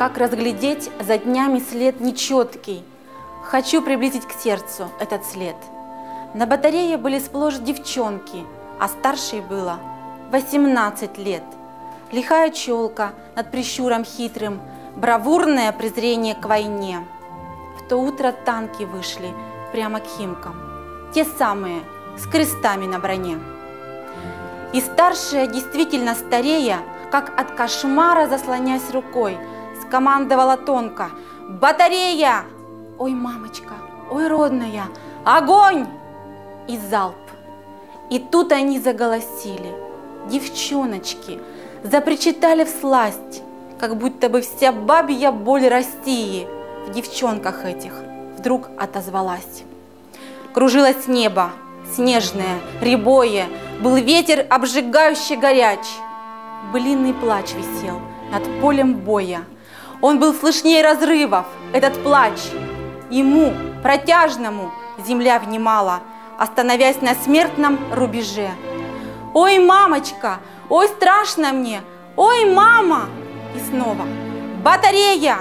Как разглядеть за днями след нечеткий? Хочу приблизить к сердцу этот след. На батарее были сплошь девчонки, а старшей было 18 лет. Лихая челка над прищуром хитрым, бравурное презрение к войне. В то утро танки вышли прямо к Химкам, те самые, с крестами на броне. И старшая, действительно старея, как от кошмара заслонясь рукой, скомандовала тонко «Батарея!» «Ой, мамочка, ой, родная, огонь!» И залп. И тут они заголосили. Девчоночки запричитали в сласть, как будто бы вся бабья боль России в девчонках этих вдруг отозвалась. Кружилось небо, снежное, рябое, был ветер обжигающе горяч. Блинный плач висел над полем боя. Он был слышнее разрывов, этот плач. Ему, протяжному, земля внимала, остановясь на смертном рубеже. «Ой, мамочка! Ой, страшно мне! Ой, мама!» И снова «Батарея!»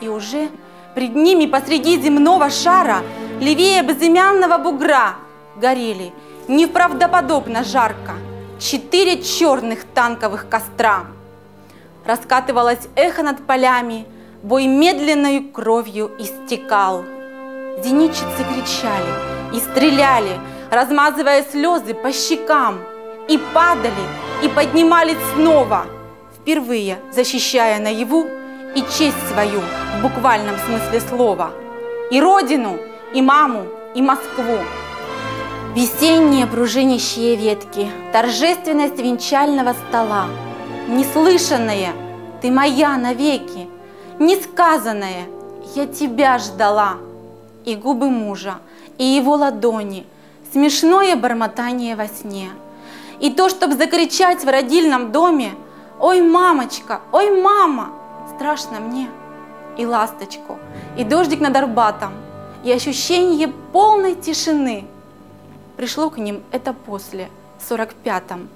И уже пред ними посреди земного шара, левее безымянного бугра, горели неправдоподобно жарко четыре черных танковых костра. Раскатывалось эхо над полями, бой медленной кровью истекал. Зенитчицы кричали и стреляли, размазывая слезы по щекам, и падали, и поднимались снова, впервые защищая наяву и честь свою в буквальном смысле слова, и родину, и маму, и Москву. Весенние пружинищие ветки, торжественность венчального стола, неслышанное «ты моя навеки», несказанное «я тебя ждала», и губы мужа, и его ладони, смешное бормотание во сне. И то, чтобы закричать в родильном доме «Ой, мамочка! Ой, мама!» Страшно мне. И ласточку, и дождик над Арбатом, и ощущение полной тишины – пришло к ним это после, в 45-м.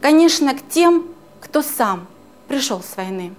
Конечно, к тем, кто сам пришел с войны.